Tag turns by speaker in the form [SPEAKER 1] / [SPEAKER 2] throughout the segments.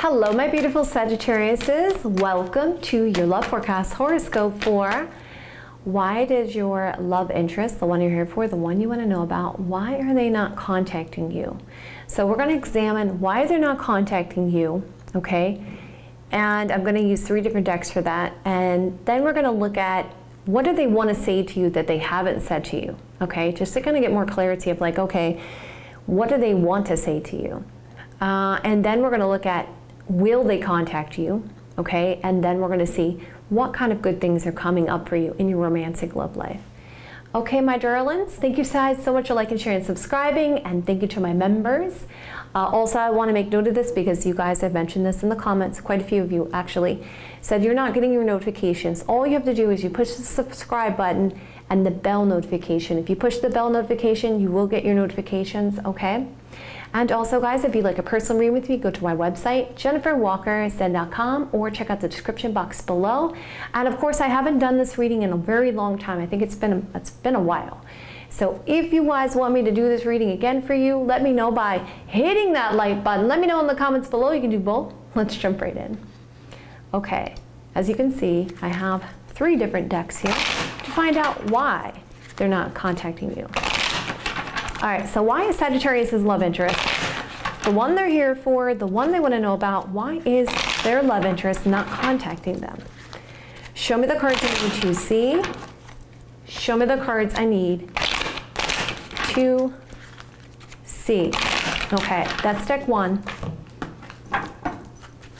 [SPEAKER 1] Hello, my beautiful Sagittariuses. Welcome to your love forecast horoscope for why does your love interest, the one you're here for, the one you want to know about, why are they not contacting you? So we're going to examine why they're not contacting you, okay? And I'm going to use three different decks for that. And then we're going to look at what do they want to say to you that they haven't said to you, okay? Just to kind of get more clarity of like, okay, what do they want to say to you? Uh, and then we're going to look at will they contact you, okay? And then we're going to see what kind of good things are coming up for you in your romantic love life. Okay, my darlings, thank you guys so much for liking, sharing, and subscribing, and thank you to my members. Uh, also, I want to make note of this because you guys have mentioned this in the comments. Quite a few of you actually said you're not getting your notifications. All you have to do is you push the subscribe button and the bell notification. If you push the bell notification, you will get your notifications, okay? And also, guys, if you'd like a personal reading with me, go to my website, jenniferwalkerzen.com, or check out the description box below. And of course, I haven't done this reading in a very long time. I think it's been it's been a while. So if you guys want me to do this reading again for you, let me know by hitting that like button. Let me know in the comments below. You can do both. Let's jump right in. Okay, as you can see, I have three different decks here to find out why they're not contacting you. All right, so why is Sagittarius' love interest? The one they're here for, the one they want to know about, why is their love interest not contacting them? Show me the cards I need to see. Show me the cards I need to see. Okay, that's deck one.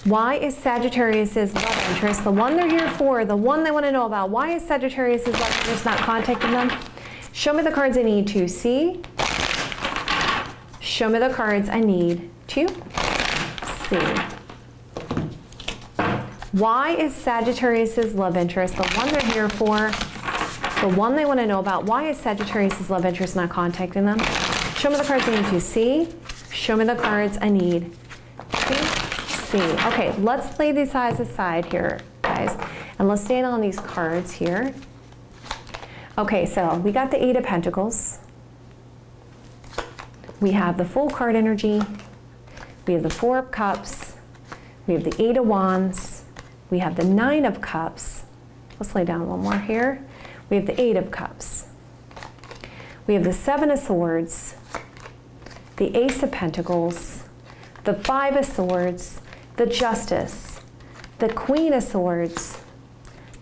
[SPEAKER 1] Why is Sagittarius' love interest, the one they're here for, the one they want to know about, why is Sagittarius' love interest not contacting them? Show me the cards I need to see. Show me the cards I need to see. Why is Sagittarius's love interest, the one they're here for, the one they want to know about, why is Sagittarius's love interest not contacting them? Show me the cards I need to see. Show me the cards I need to see. Okay, let's lay these eyes aside here, guys, and let's stand on these cards here. Okay, so we got the Eight of Pentacles we have the Fool card energy, we have the Four of Cups, we have the Eight of Wands, we have the Nine of Cups. Let's lay down one more here. We have the Eight of Cups. We have the Seven of Swords, the Ace of Pentacles, the Five of Swords, the Justice, the Queen of Swords,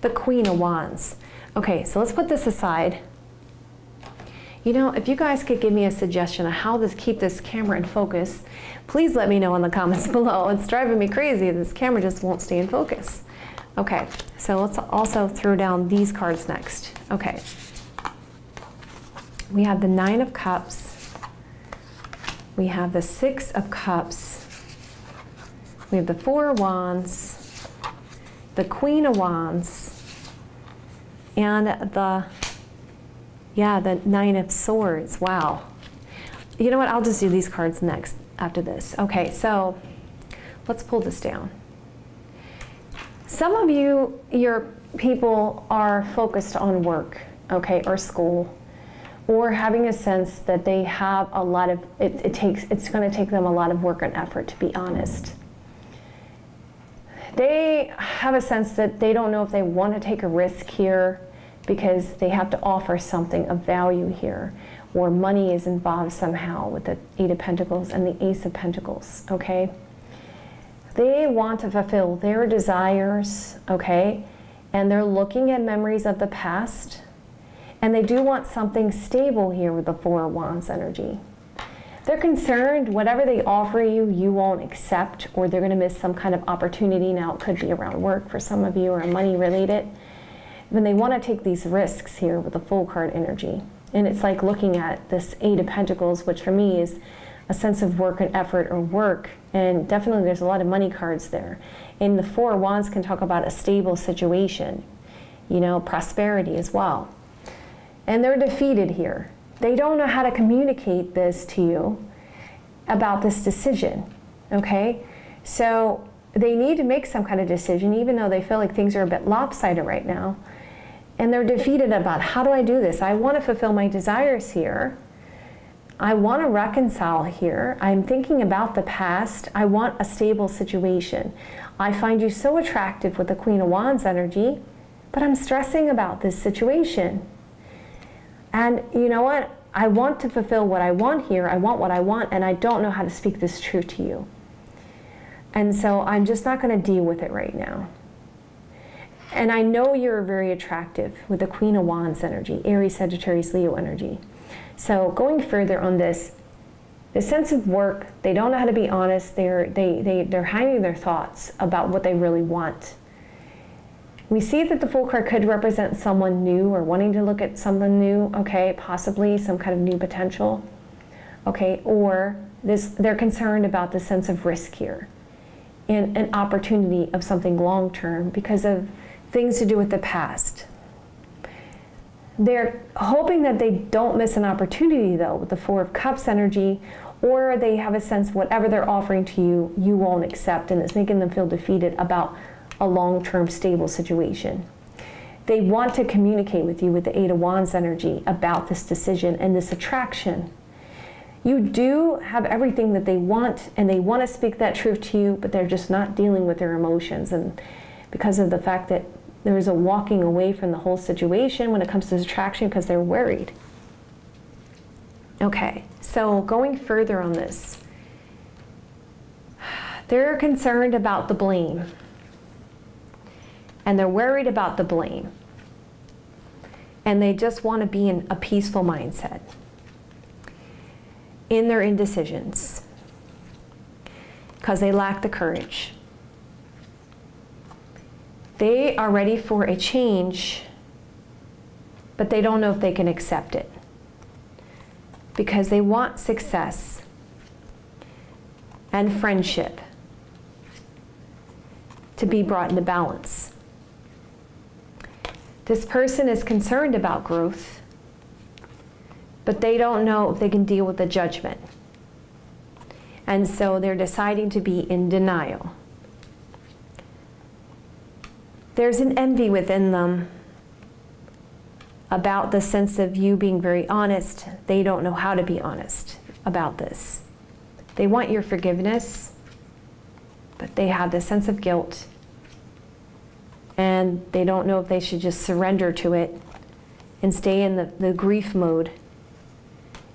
[SPEAKER 1] the Queen of Wands. Okay, so let's put this aside you know, if you guys could give me a suggestion of how to keep this camera in focus, please let me know in the comments below. It's driving me crazy. This camera just won't stay in focus. Okay, so let's also throw down these cards next. Okay. We have the Nine of Cups. We have the Six of Cups. We have the Four of Wands, the Queen of Wands, and the yeah, the Nine of Swords. Wow. You know what? I'll just do these cards next after this. Okay, so let's pull this down. Some of you, your people are focused on work, okay, or school, or having a sense that they have a lot of, it, it takes, it's going to take them a lot of work and effort, to be honest. They have a sense that they don't know if they want to take a risk here because they have to offer something of value here, or money is involved somehow with the Eight of Pentacles and the Ace of Pentacles, okay? They want to fulfill their desires, okay? And they're looking at memories of the past, and they do want something stable here with the Four of Wands energy. They're concerned whatever they offer you, you won't accept, or they're going to miss some kind of opportunity. Now, it could be around work for some of you or money related when they want to take these risks here with the Fool card energy. And it's like looking at this Eight of Pentacles, which for me is a sense of work and effort or work. And definitely there's a lot of money cards there. And the Four Wands can talk about a stable situation, you know, prosperity as well. And they're defeated here. They don't know how to communicate this to you about this decision, okay? So they need to make some kind of decision, even though they feel like things are a bit lopsided right now and they're defeated about how do I do this? I want to fulfill my desires here. I want to reconcile here. I'm thinking about the past. I want a stable situation. I find you so attractive with the Queen of Wands energy, but I'm stressing about this situation. And you know what? I want to fulfill what I want here. I want what I want, and I don't know how to speak this truth to you. And so I'm just not going to deal with it right now. And I know you're very attractive with the Queen of Wands energy, Aries, Sagittarius, Leo energy. So going further on this, the sense of work, they don't know how to be honest. They're, they, they, they're hiding their thoughts about what they really want. We see that the Fool card could represent someone new or wanting to look at someone new, okay, possibly some kind of new potential, okay, or this, they're concerned about the sense of risk here and an opportunity of something long term because of things to do with the past. They're hoping that they don't miss an opportunity though with the Four of Cups energy, or they have a sense whatever they're offering to you, you won't accept, and it's making them feel defeated about a long term stable situation. They want to communicate with you with the Eight of Wands energy about this decision and this attraction. You do have everything that they want, and they want to speak that truth to you, but they're just not dealing with their emotions. And because of the fact that there is a walking away from the whole situation when it comes to attraction because they're worried. Okay, so going further on this, they're concerned about the blame and they're worried about the blame. And they just want to be in a peaceful mindset in their indecisions because they lack the courage. They are ready for a change, but they don't know if they can accept it because they want success and friendship to be brought into balance. This person is concerned about growth, but they don't know if they can deal with the judgment. And so they're deciding to be in denial. There's an envy within them about the sense of you being very honest. They don't know how to be honest about this. They want your forgiveness, but they have this sense of guilt and they don't know if they should just surrender to it and stay in the, the grief mode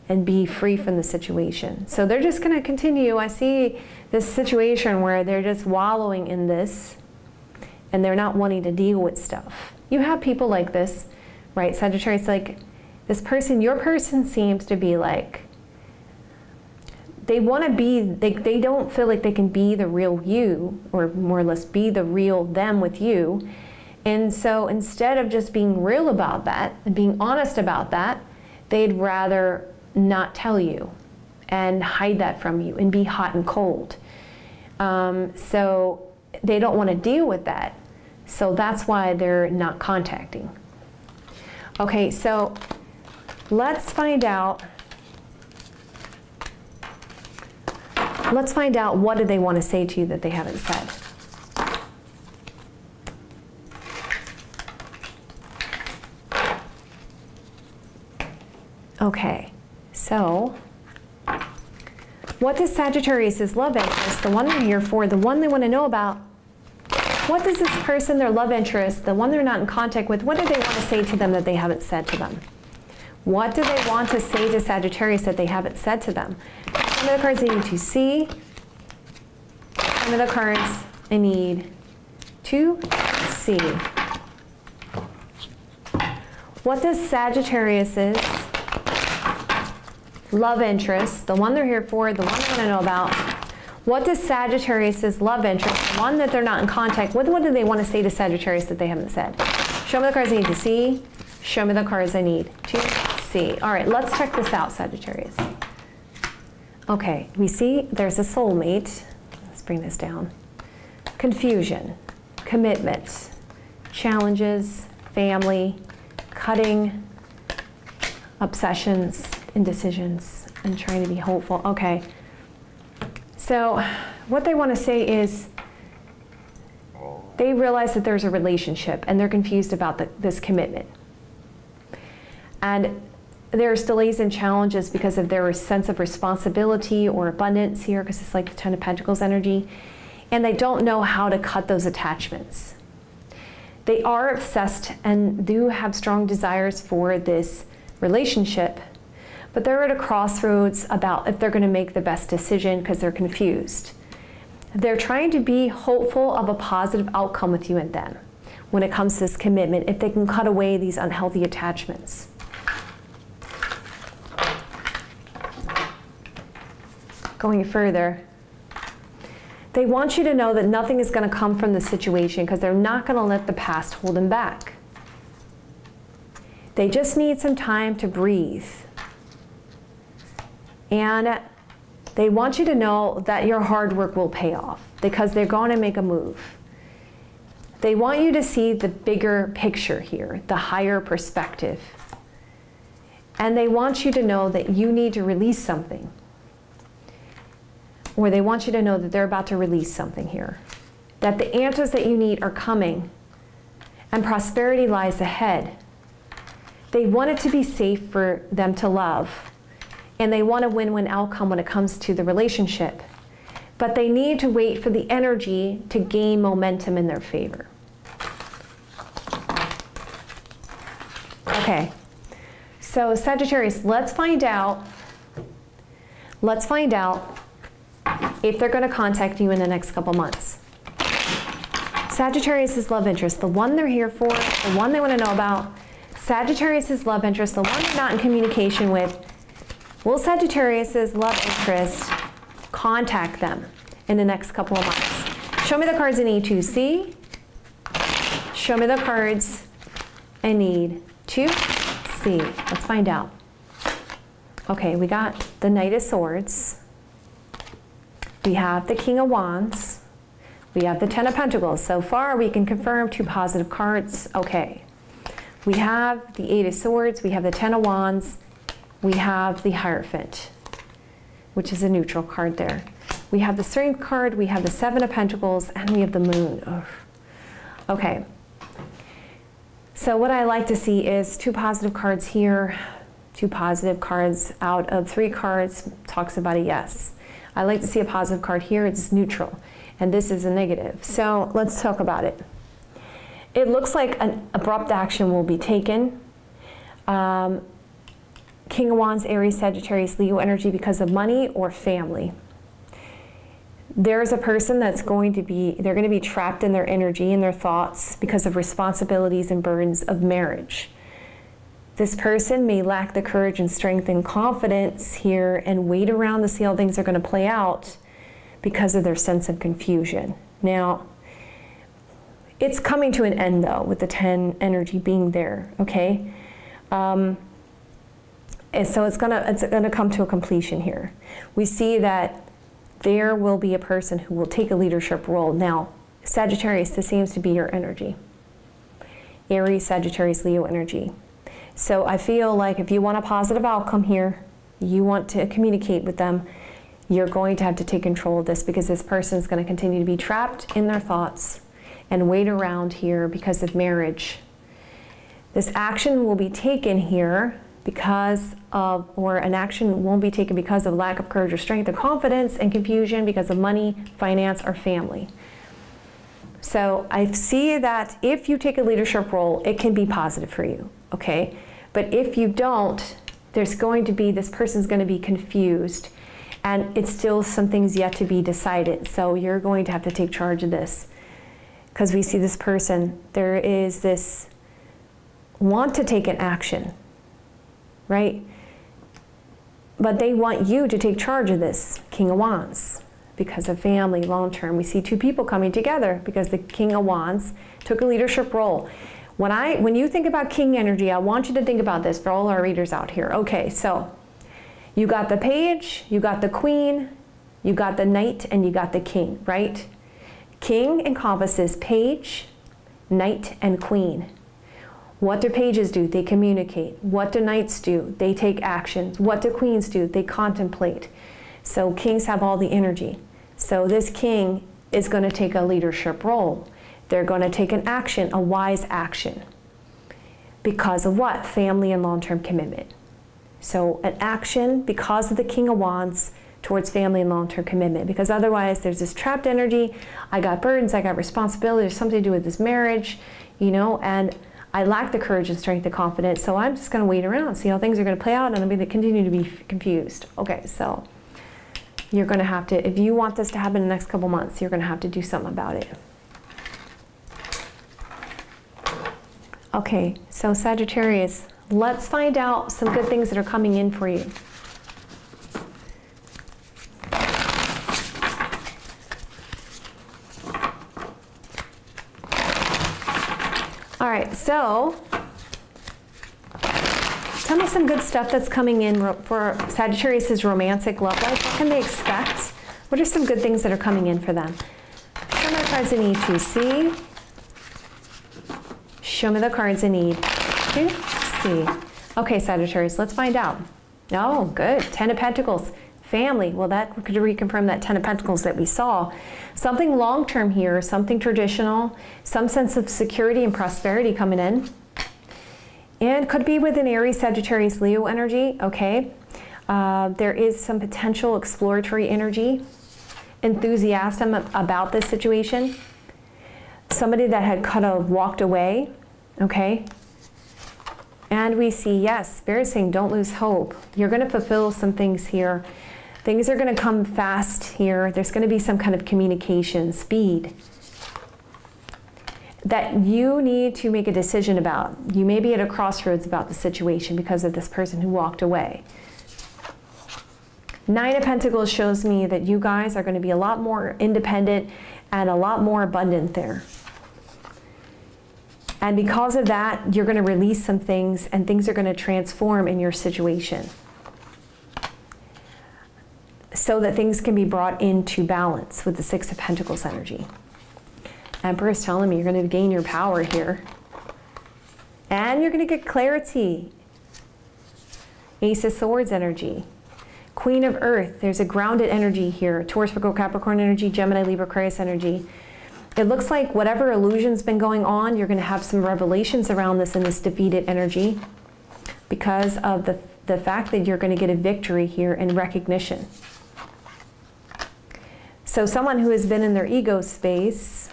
[SPEAKER 1] and be free from the situation. So they're just going to continue. I see this situation where they're just wallowing in this and they're not wanting to deal with stuff. You have people like this, right? Sagittarius, like this person, your person seems to be like, they want to be, they, they don't feel like they can be the real you, or more or less be the real them with you. And so instead of just being real about that and being honest about that, they'd rather not tell you and hide that from you and be hot and cold. Um, so they don't want to deal with that. So that's why they're not contacting. Okay, so let's find out Let's find out what do they want to say to you that they haven't said. Okay, so what does Sagittarius' love interest, the one they're here for, the one they want to know about, what does this person, their love interest, the one they're not in contact with, what do they want to say to them that they haven't said to them? What do they want to say to Sagittarius that they haven't said to them? Some of the cards I need to see. Some of the cards I need to see. What does Sagittarius's love interest, the one they're here for, the one they want to know about, what does Sagittarius's love interest, one that they're not in contact with, what do they want to say to Sagittarius that they haven't said? Show me the cards I need to see. Show me the cards I need to see. All right, let's check this out, Sagittarius. Okay, we see there's a soulmate. Let's bring this down. Confusion, commitment, challenges, family, cutting, obsessions, indecisions, and trying to be hopeful. Okay, so what they want to say is they realize that there's a relationship and they're confused about the, this commitment. And there's delays and challenges because of their sense of responsibility or abundance here, because it's like the Ten of Pentacles energy, and they don't know how to cut those attachments. They are obsessed and do have strong desires for this relationship, but they're at a crossroads about if they're going to make the best decision because they're confused. They're trying to be hopeful of a positive outcome with you and them when it comes to this commitment, if they can cut away these unhealthy attachments. Going further, they want you to know that nothing is going to come from the situation because they're not going to let the past hold them back. They just need some time to breathe. And they want you to know that your hard work will pay off because they're going to make a move. They want you to see the bigger picture here, the higher perspective. And they want you to know that you need to release something Or they want you to know that they're about to release something here. That the answers that you need are coming and prosperity lies ahead. They want it to be safe for them to love and they want a win win outcome when it comes to the relationship. But they need to wait for the energy to gain momentum in their favor. Okay, so Sagittarius, let's find out. Let's find out if they're going to contact you in the next couple months. Sagittarius is love interest, the one they're here for, the one they want to know about. Sagittarius is love interest, the one they're not in communication with. Will Sagittarius' love interest contact them in the next couple of months? Show me the cards I need to see. Show me the cards I need to see. Let's find out. Okay, we got the Knight of Swords. We have the King of Wands. We have the Ten of Pentacles. So far, we can confirm two positive cards. Okay. We have the Eight of Swords. We have the Ten of Wands. We have the Hierophant, which is a neutral card there. We have the Strength card. We have the Seven of Pentacles. And we have the Moon. Ugh. Okay. So what I like to see is two positive cards here, two positive cards out of three cards talks about a yes. I like to see a positive card here, it's neutral, and this is a negative. So let's talk about it. It looks like an abrupt action will be taken. Um, King of Wands, Aries, Sagittarius, Leo energy because of money or family. There's a person that's going to be they're going to be trapped in their energy and their thoughts because of responsibilities and burdens of marriage. This person may lack the courage and strength and confidence here and wait around to see how things are going to play out because of their sense of confusion. Now it's coming to an end though with the 10 energy being there okay? Um, and so it's gonna it's gonna come to a completion here we see that there will be a person who will take a leadership role. Now, Sagittarius, this seems to be your energy. Aries, Sagittarius, Leo energy. So I feel like if you want a positive outcome here, you want to communicate with them, you're going to have to take control of this because this person is going to continue to be trapped in their thoughts and wait around here because of marriage. This action will be taken here because of, or an action won't be taken because of lack of courage or strength or confidence and confusion because of money, finance, or family. So I see that if you take a leadership role, it can be positive for you, okay? But if you don't, there's going to be, this person's going to be confused and it's still some things yet to be decided. So you're going to have to take charge of this because we see this person, there is this want to take an action, right? But they want you to take charge of this King of Wands because of family long term. We see two people coming together because the King of Wands took a leadership role. When I when you think about king energy, I want you to think about this for all our readers out here. Okay, so you got the page, you got the queen, you got the knight, and you got the king, right? King encompasses page, knight, and queen. What do pages do? They communicate. What do knights do? They take actions. What do queens do? They contemplate. So kings have all the energy. So this king is going to take a leadership role. They're going to take an action, a wise action. Because of what? Family and long term commitment. So, an action because of the King of Wands towards family and long term commitment. Because otherwise, there's this trapped energy. I got burdens, I got responsibilities, something to do with this marriage, you know, and I lack the courage and strength and confidence. So, I'm just going to wait around, see how things are going to play out, and I'm going to continue to be confused. Okay, so you're going to have to, if you want this to happen in the next couple months, you're going to have to do something about it. Okay, so Sagittarius, let's find out some good things that are coming in for you. All right, so tell me some good stuff that's coming in for Sagittarius' romantic love life. What can they expect? What are some good things that are coming in for them? Show me the cards in E2C. Show me the cards in E2C. Okay, Sagittarius, let's find out. Oh, good. Ten of Pentacles. Family. Well, that could reconfirm that Ten of Pentacles that we saw. Something long term here, something traditional, some sense of security and prosperity coming in. And could be with an Aries, Sagittarius, Leo energy, okay? Uh, there is some potential exploratory energy, enthusiasm about this situation. Somebody that had kind of walked away, okay? And we see, yes, Spirit saying, don't lose hope. You're going to fulfill some things here. Things are going to come fast here. There's going to be some kind of communication, speed that you need to make a decision about. You may be at a crossroads about the situation because of this person who walked away. Nine of Pentacles shows me that you guys are going to be a lot more independent and a lot more abundant there. And because of that, you're going to release some things and things are going to transform in your situation so that things can be brought into balance with the Six of Pentacles energy. Emperor is telling me you're going to gain your power here. And you're going to get clarity. Ace of Swords energy. Queen of Earth, there's a grounded energy here. Taurus, Virgo, Capricorn energy, Gemini, Libra, Aquarius energy. It looks like whatever illusion's been going on, you're going to have some revelations around this in this defeated energy because of the, the fact that you're going to get a victory here in recognition. So someone who has been in their ego space,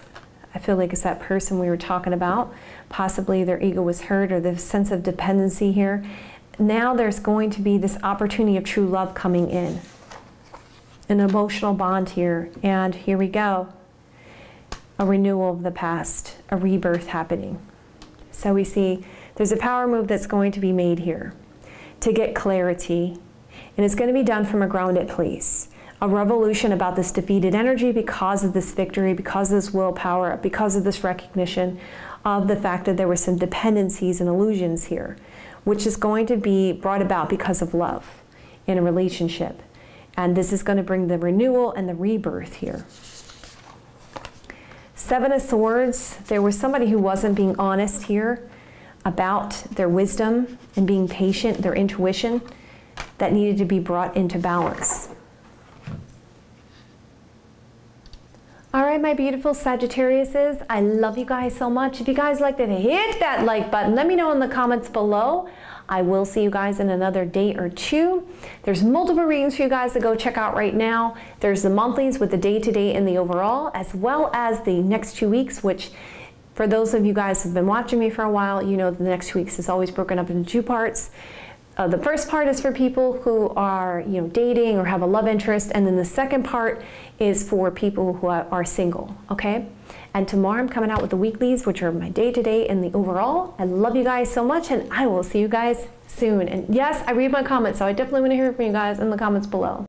[SPEAKER 1] I feel like it's that person we were talking about, possibly their ego was hurt or the sense of dependency here. Now there's going to be this opportunity of true love coming in. An emotional bond here. And here we go a renewal of the past, a rebirth happening. So we see there's a power move that's going to be made here to get clarity, and it's going to be done from a grounded place. A revolution about this defeated energy because of this victory, because of this willpower, because of this recognition of the fact that there were some dependencies and illusions here, which is going to be brought about because of love in a relationship. And this is going to bring the renewal and the rebirth here. Seven of Swords, there was somebody who wasn't being honest here about their wisdom and being patient, their intuition, that needed to be brought into balance. All right, my beautiful Sagittariuses, I love you guys so much. If you guys liked it, hit that like button, let me know in the comments below. I will see you guys in another day or two. There's multiple readings for you guys to go check out right now. There's the monthlies with the day-to-day -day and the overall, as well as the next two weeks, which for those of you guys who've been watching me for a while, you know the next two weeks is always broken up into two parts. Uh, the first part is for people who are, you know, dating or have a love interest, and then the second part is for people who are, are single. Okay. And tomorrow I'm coming out with the weeklies, which are my day to day and the overall. I love you guys so much, and I will see you guys soon. And yes, I read my comments, so I definitely want to hear from you guys in the comments below.